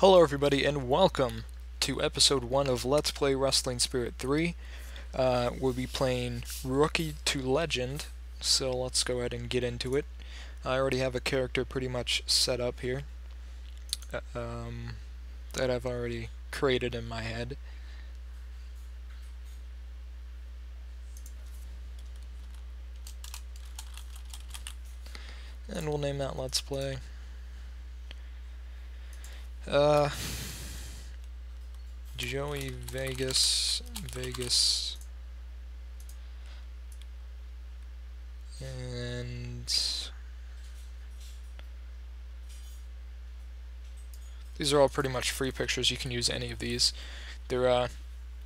Hello, everybody, and welcome to episode 1 of Let's Play Wrestling Spirit 3. Uh, we'll be playing Rookie to Legend, so let's go ahead and get into it. I already have a character pretty much set up here uh, um, that I've already created in my head. And we'll name that Let's Play. Uh, Joey Vegas, Vegas, and these are all pretty much free pictures. You can use any of these. They're uh,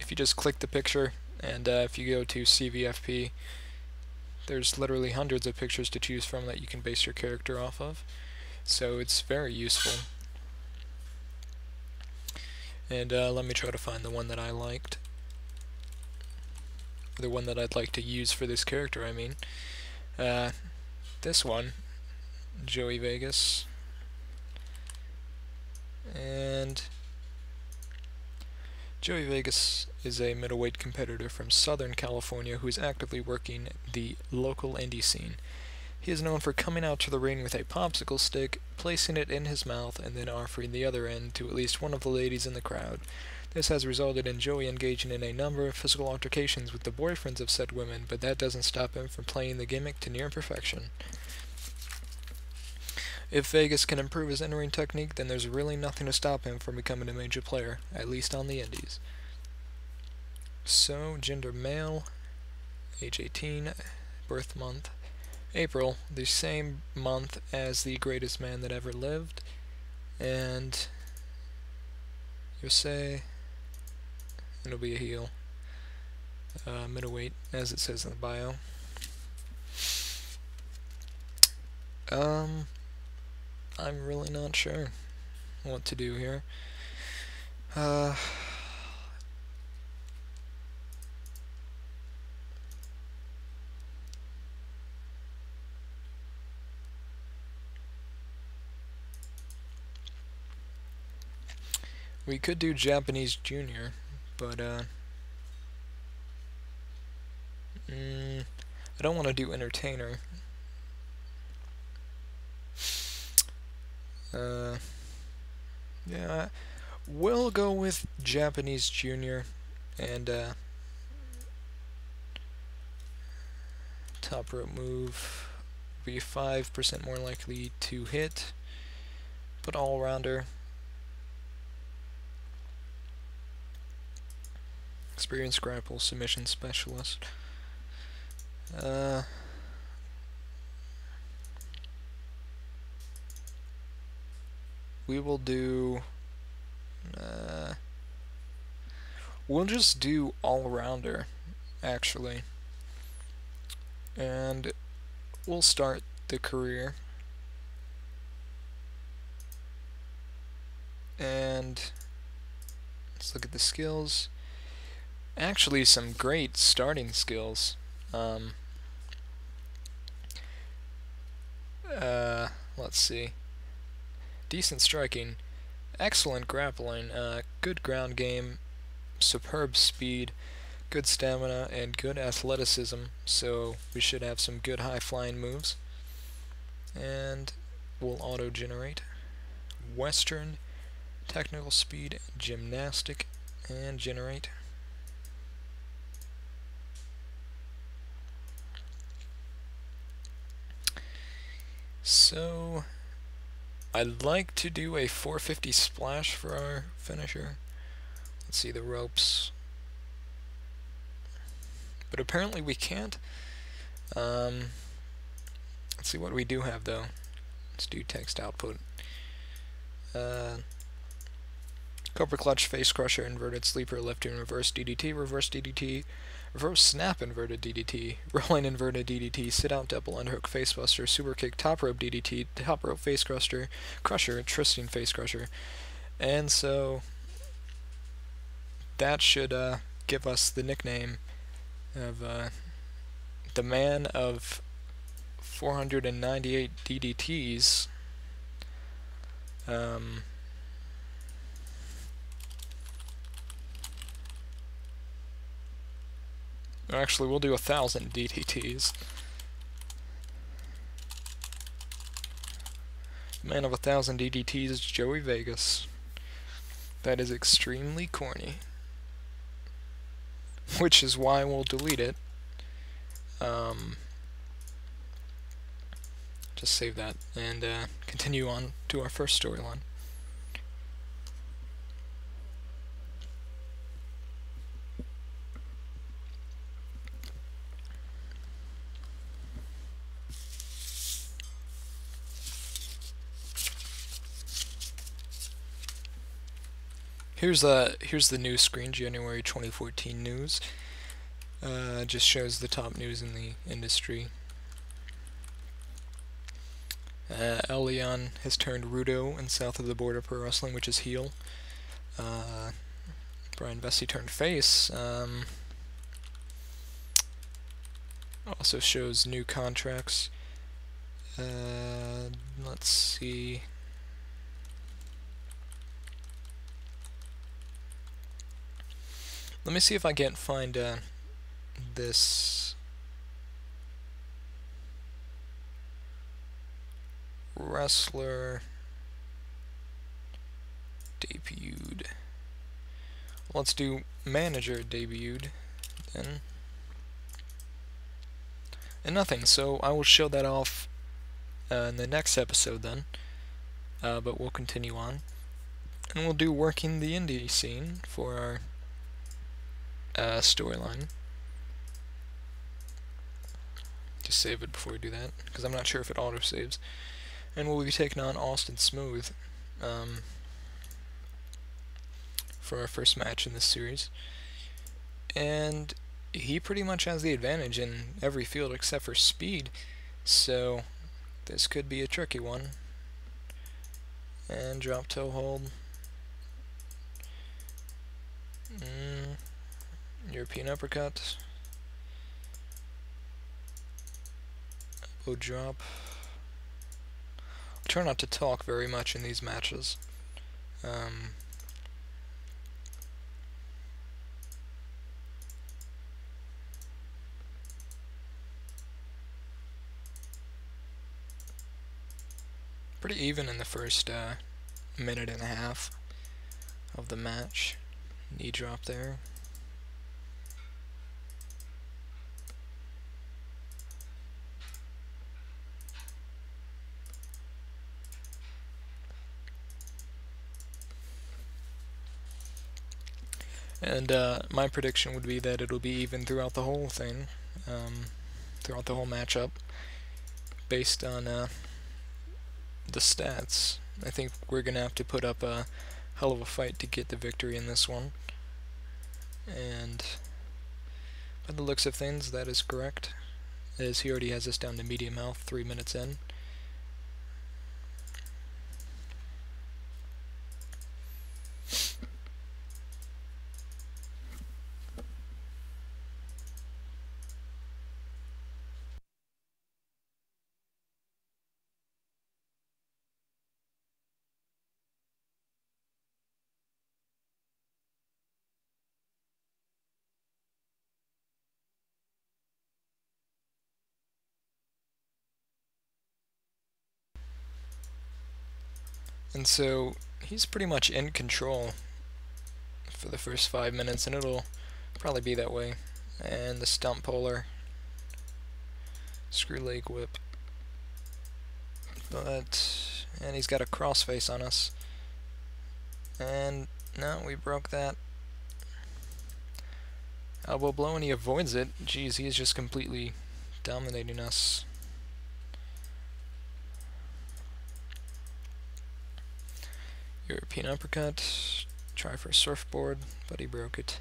if you just click the picture, and uh, if you go to CVFP, there's literally hundreds of pictures to choose from that you can base your character off of. So it's very useful. And uh, let me try to find the one that I liked. The one that I'd like to use for this character, I mean. Uh, this one, Joey Vegas. And Joey Vegas is a middleweight competitor from Southern California who is actively working the local indie scene. He is known for coming out to the ring with a popsicle stick, placing it in his mouth, and then offering the other end to at least one of the ladies in the crowd. This has resulted in Joey engaging in a number of physical altercations with the boyfriends of said women, but that doesn't stop him from playing the gimmick to near perfection. If Vegas can improve his in-ring technique, then there's really nothing to stop him from becoming a major player, at least on the indies. So, gender male, age 18, birth month, April, the same month as the greatest man that ever lived, and you'll say it'll be a heel. Uh, middleweight, as it says in the bio. Um, I'm really not sure what to do here. Uh, We could do Japanese Junior, but uh, mm, I don't want to do Entertainer. Uh, yeah, we'll go with Japanese Junior and uh, top rope move be 5% more likely to hit, but all-rounder Experienced grapple submission specialist. Uh, we will do. Uh, we'll just do all rounder, actually, and we'll start the career. And let's look at the skills actually some great starting skills. Um, uh, let's see. Decent striking, excellent grappling, uh, good ground game, superb speed, good stamina, and good athleticism, so we should have some good high-flying moves. And we'll auto-generate. Western, technical speed, gymnastic, and generate. So, I'd like to do a 450 splash for our finisher. Let's see the ropes. But apparently we can't. Um, let's see what we do have though. Let's do text output. Uh, Cobra Clutch, Face Crusher, Inverted Sleeper, Left and Reverse DDT, Reverse DDT, Reverse Snap Inverted DDT, Rolling Inverted DDT, Sit Out Double Underhook Facebuster, Super Kick, Top Rope DDT, Top Rope Face Crusher, Crusher, Twisting Face Crusher. And so that should uh, give us the nickname of uh, the man of 498 DDTs. Um, Actually, we'll do a thousand DDTs. Man of a thousand DDTs is Joey Vegas. That is extremely corny. Which is why we'll delete it. Um, just save that and uh, continue on to our first storyline. Here's the here's the news screen, January 2014 news. Uh, just shows the top news in the industry. Uh, El Leon has turned Rudo in South of the Border Pro Wrestling, which is heel. Uh, Brian Vesey turned face. Um, also shows new contracts. Uh, let's see. Let me see if I can't find uh, this wrestler debuted. Let's do manager debuted then. And nothing, so I will show that off uh, in the next episode then. Uh, but we'll continue on. And we'll do working the indie scene for our uh, storyline. Just save it before we do that, because I'm not sure if it auto-saves. And we'll be taking on Austin Smooth um, for our first match in this series. And he pretty much has the advantage in every field except for speed, so this could be a tricky one. And drop toe hold. Mm. European uppercut. Elbow drop. I try not to talk very much in these matches. Um, pretty even in the first uh, minute and a half of the match. Knee drop there. And uh, my prediction would be that it'll be even throughout the whole thing, um, throughout the whole matchup, based on uh, the stats. I think we're going to have to put up a hell of a fight to get the victory in this one. And by the looks of things, that is correct, as he already has us down to medium health three minutes in. And so he's pretty much in control for the first five minutes, and it'll probably be that way. And the stump puller, screw leg whip. But, and he's got a crossface on us. And, no, we broke that. Uh, Elbow blow, and he avoids it. Jeez, he is just completely dominating us. European uppercut. Try for a surfboard, but he broke it.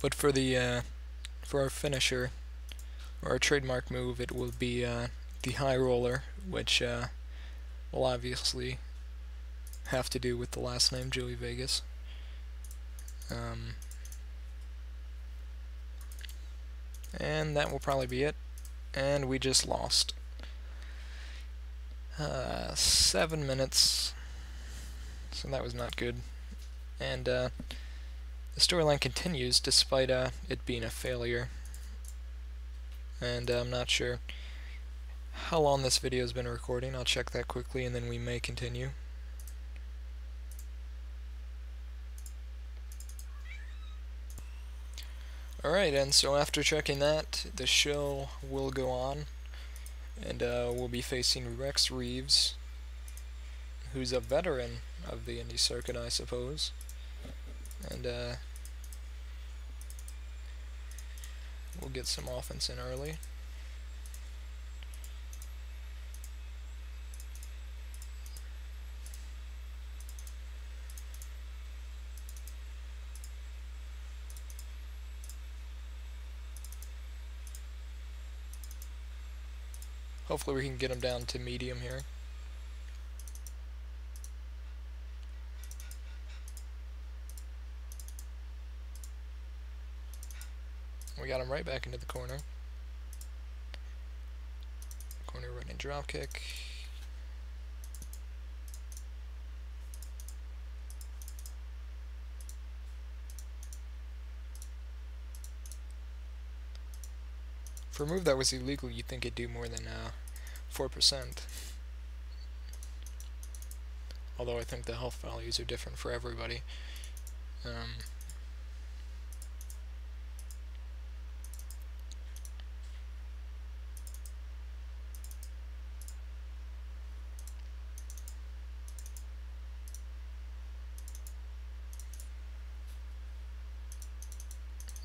But for the uh, for our finisher, or our trademark move, it will be uh, the high roller, which uh, will obviously have to do with the last name Joey Vegas. Um, and that will probably be it. and we just lost. Uh, seven minutes, so that was not good. And uh, the storyline continues despite uh, it being a failure. And uh, I'm not sure how long this video has been recording. I'll check that quickly and then we may continue. Alright, and so after checking that, the show will go on, and uh, we'll be facing Rex Reeves, who's a veteran of the indie circuit, I suppose. And uh, we'll get some offense in early. Hopefully we can get him down to medium here. We got him right back into the corner. Corner running drop kick. For a move that was illegal, you'd think it'd do more than uh, 4%. Although I think the health values are different for everybody. Um,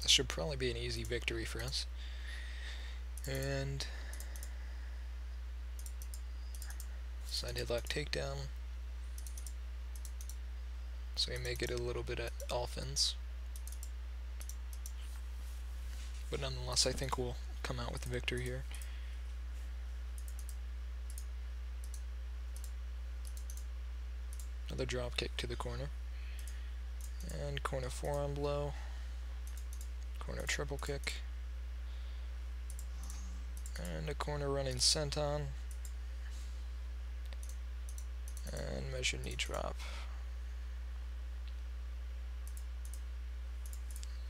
this should probably be an easy victory for us. And side headlock takedown. So we may get a little bit of offense. But nonetheless, I think we'll come out with a victory here. Another drop kick to the corner. And corner forearm blow. Corner triple kick and a corner running senton. And measure knee drop.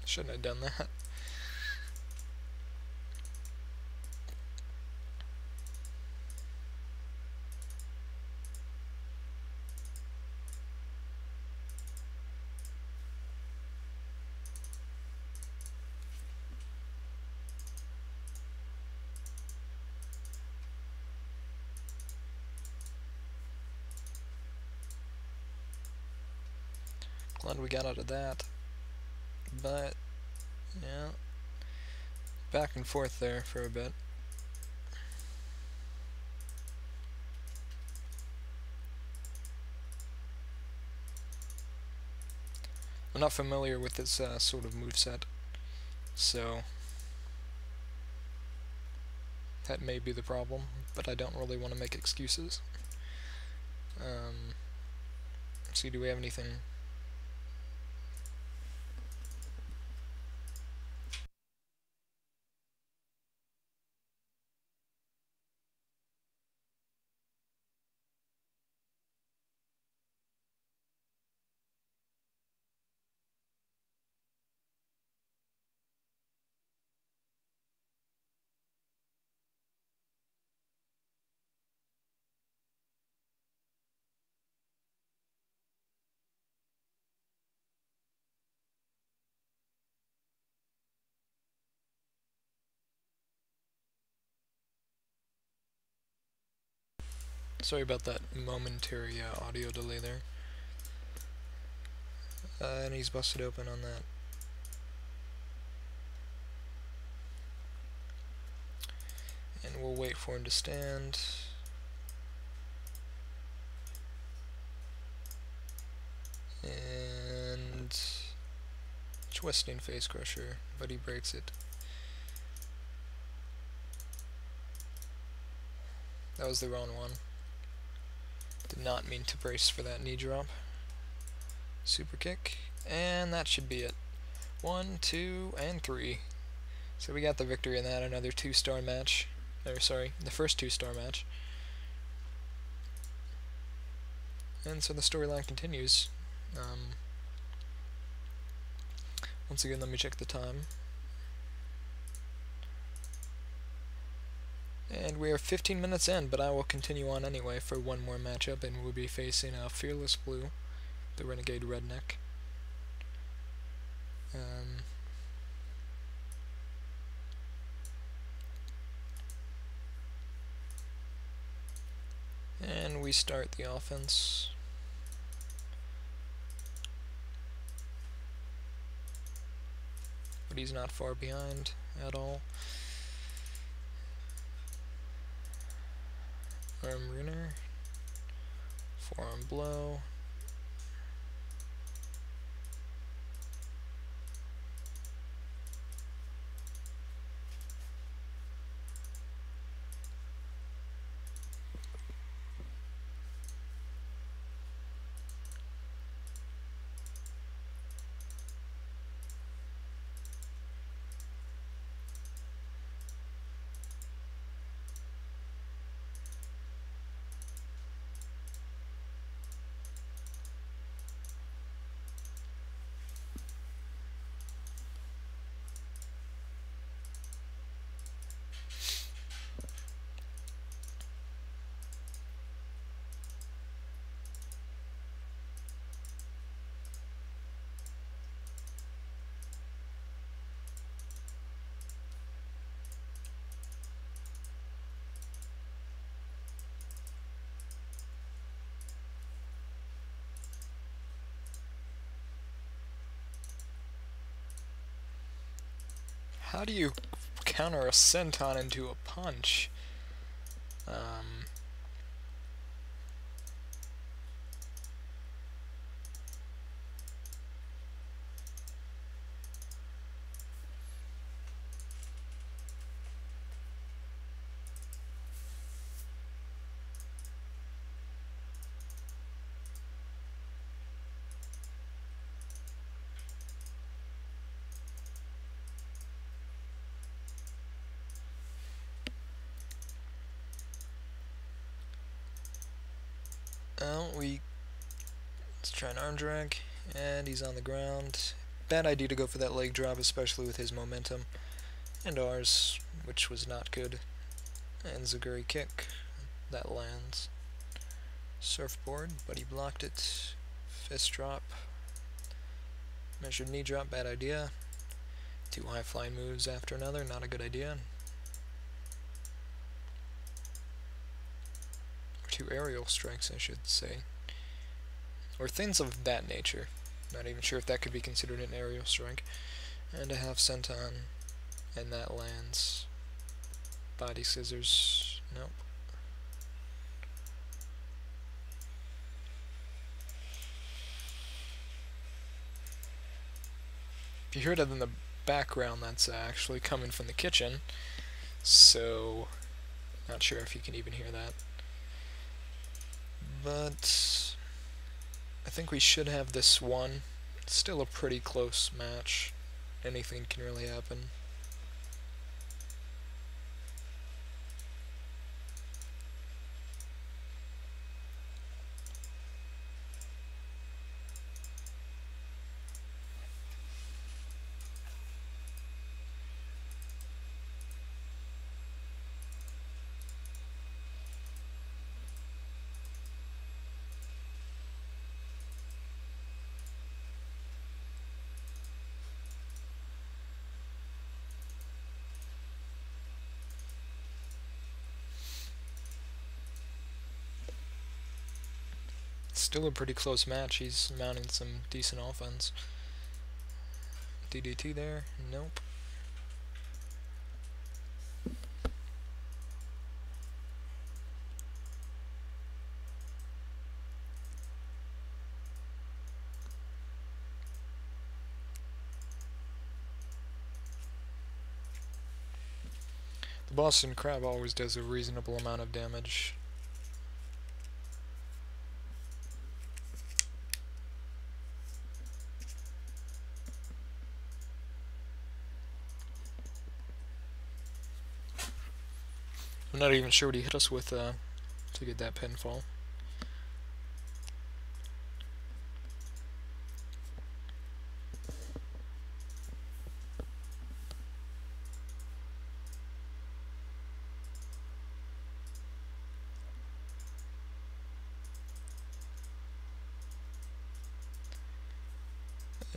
Shouldn't have done that Glad we got out of that. But, yeah, back and forth there for a bit. I'm not familiar with this uh, sort of move set, so that may be the problem, but I don't really want to make excuses. Um, see, do we have anything Sorry about that momentary uh, audio delay there. Uh, and he's busted open on that. And we'll wait for him to stand. And twisting face crusher, but he breaks it. That was the wrong one. Did not mean to brace for that knee drop. Super kick. And that should be it. One, two, and three. So we got the victory in that, another two-star match. or sorry, the first two-star match. And so the storyline continues. Um, once again, let me check the time. And we are 15 minutes in, but I will continue on anyway for one more matchup, and we'll be facing a Fearless Blue, the Renegade Redneck. Um, and we start the offense. But he's not far behind at all. Arm wringer, forearm blow, How do you counter a senton into a punch? Um, Well, we let's try an arm drag, and he's on the ground. Bad idea to go for that leg drop, especially with his momentum, and ours, which was not good. And Zaguri kick, that lands. Surfboard, but he blocked it. Fist drop. Measured knee drop, bad idea. Two high flying moves after another, not a good idea. Aerial strikes, I should say. Or things of that nature. Not even sure if that could be considered an aerial strike. And a half senton, and that lands. Body scissors, nope. If you heard it in the background, that's actually coming from the kitchen. So, not sure if you can even hear that but I think we should have this one. It's still a pretty close match. Anything can really happen. Still a pretty close match. He's mounting some decent offense. DDT there? Nope. The Boston Crab always does a reasonable amount of damage. Not even sure what he hit us with uh, to get that pinfall.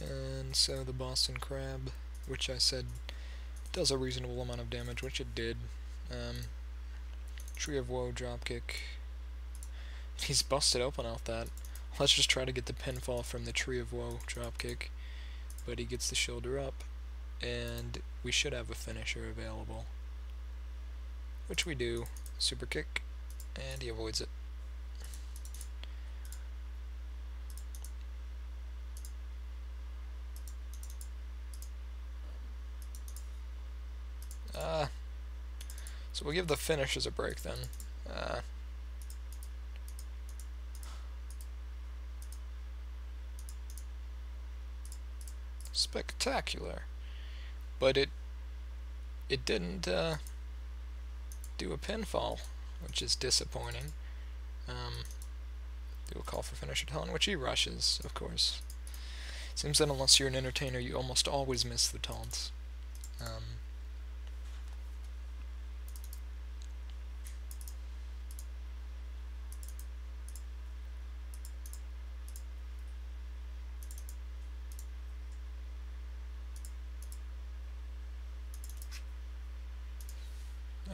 And so the Boston Crab, which I said does a reasonable amount of damage, which it did. Um, Tree of Woe dropkick. He's busted open off that. Let's just try to get the pinfall from the Tree of Woe dropkick. But he gets the shoulder up, and we should have a finisher available. Which we do. Super kick, and he avoids it. Uh, we'll give the finishes a break then. Uh, spectacular. But it it didn't uh, do a pinfall, which is disappointing. Um, do a call for finisher taunt, which he rushes, of course. Seems that unless you're an entertainer, you almost always miss the taunts. Um,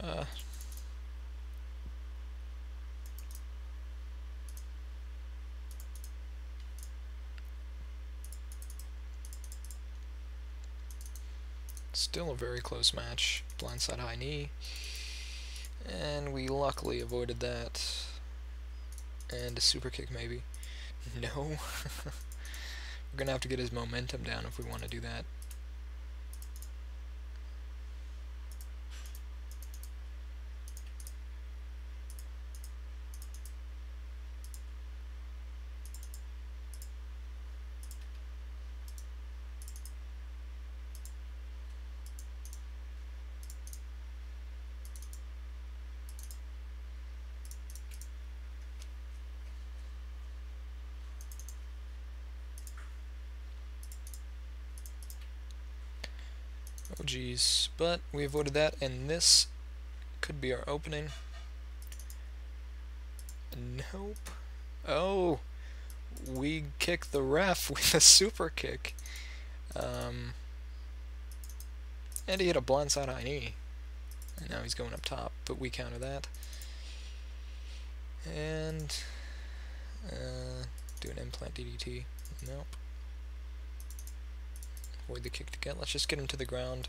Uh, still a very close match. Blindside high knee. And we luckily avoided that. And a super kick maybe. No. We're gonna have to get his momentum down if we want to do that. But we avoided that, and this could be our opening. Nope. Oh, we kick the ref with a super kick. Um, and he hit a blindside high knee. And now he's going up top, but we counter that. And uh, do an implant DDT. Nope avoid the kick to get. Let's just get him to the ground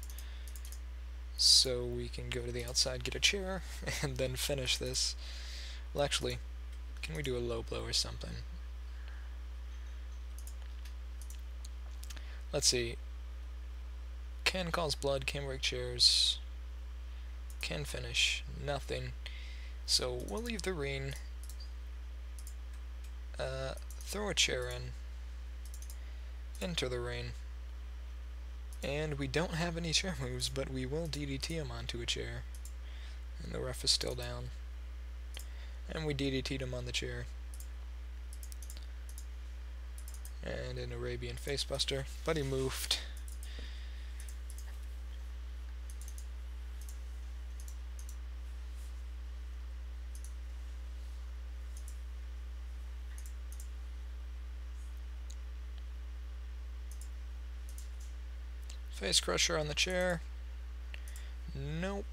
so we can go to the outside, get a chair, and then finish this. Well, actually, can we do a low blow or something? Let's see. Can cause blood, can break chairs, can finish, nothing. So we'll leave the ring, uh, throw a chair in, enter the ring, and we don't have any chair moves, but we will DDT him onto a chair. And the ref is still down. And we DDT'd him on the chair. And an Arabian facebuster, but he moved. Face crusher on the chair. Nope.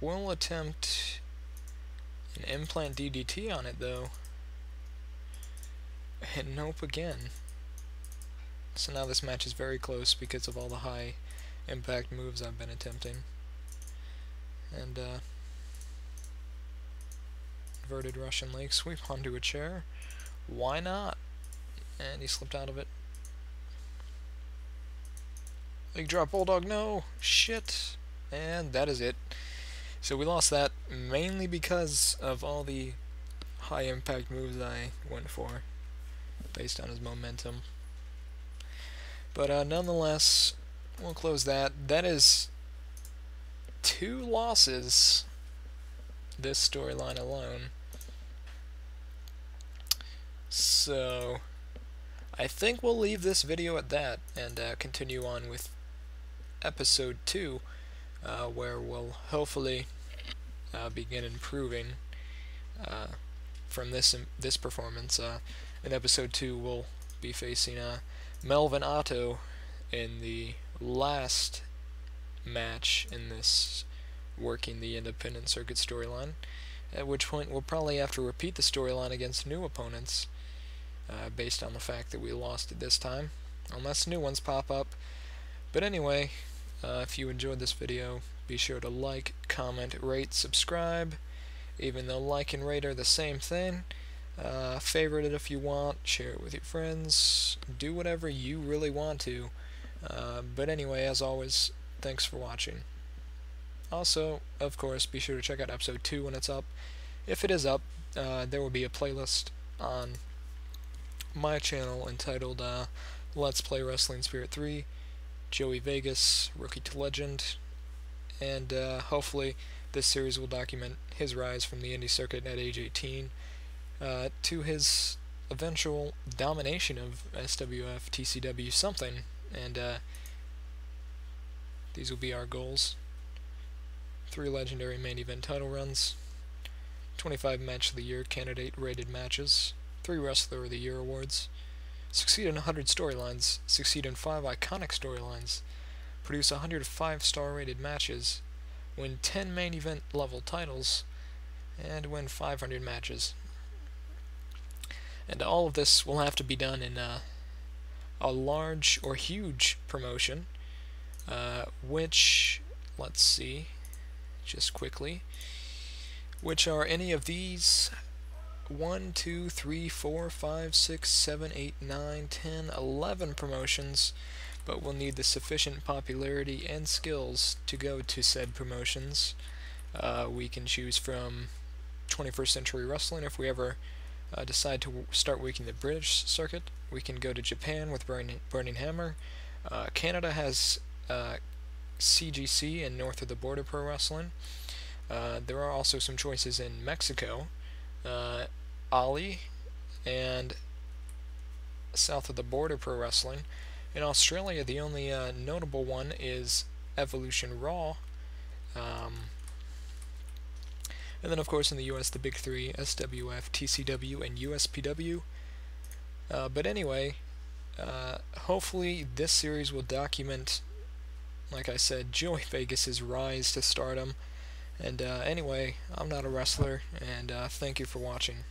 We'll attempt an implant DDT on it though. And nope again. So now this match is very close because of all the high impact moves I've been attempting. And uh, inverted Russian leg sweep onto a chair. Why not? And he slipped out of it. Leg drop Bulldog, no! Shit! And that is it. So we lost that mainly because of all the high impact moves I went for based on his momentum. But uh, nonetheless, we'll close that. That is two losses this storyline alone. So, I think we'll leave this video at that and uh, continue on with episode 2, uh, where we'll hopefully uh, begin improving uh, from this this performance. Uh, in episode 2, we'll be facing uh, Melvin Otto in the last match in this working the independent circuit storyline, at which point we'll probably have to repeat the storyline against new opponents, uh, based on the fact that we lost it this time, unless new ones pop up. But anyway, uh, if you enjoyed this video, be sure to like, comment, rate, subscribe, even though like and rate are the same thing. Uh, favorite it if you want, share it with your friends, do whatever you really want to. Uh, but anyway, as always, thanks for watching. Also, of course, be sure to check out episode 2 when it's up. If it is up, uh, there will be a playlist on my channel entitled uh, Let's Play Wrestling Spirit 3, Joey Vegas, Rookie to Legend, and uh, hopefully this series will document his rise from the indie circuit at age 18 uh, to his eventual domination of SWF, TCW, something, and uh, these will be our goals. Three legendary main event title runs, 25 Match of the Year candidate rated matches, three Wrestler of the Year awards, succeed in 100 storylines, succeed in 5 iconic storylines, produce 105 star rated matches, win 10 main event level titles, and win 500 matches. And all of this will have to be done in uh, a large or huge promotion, uh, which, let's see, just quickly, which are any of these 1, 2, 3, 4, 5, 6, 7, 8, 9, 10, 11 promotions, but we'll need the sufficient popularity and skills to go to said promotions. Uh, we can choose from 21st Century Wrestling if we ever uh, decide to start working the British circuit. We can go to Japan with Burning, Burning Hammer. Uh, Canada has uh, CGC and North of the Border Pro Wrestling. Uh, there are also some choices in Mexico, uh, Ali, and South of the Border Pro Wrestling. In Australia, the only uh, notable one is Evolution Raw. Um, and then, of course, in the US, the big three SWF, TCW, and USPW. Uh, but anyway, uh, hopefully, this series will document like I said, Joey Vegas' rise to stardom. And uh, anyway, I'm not a wrestler, and uh, thank you for watching.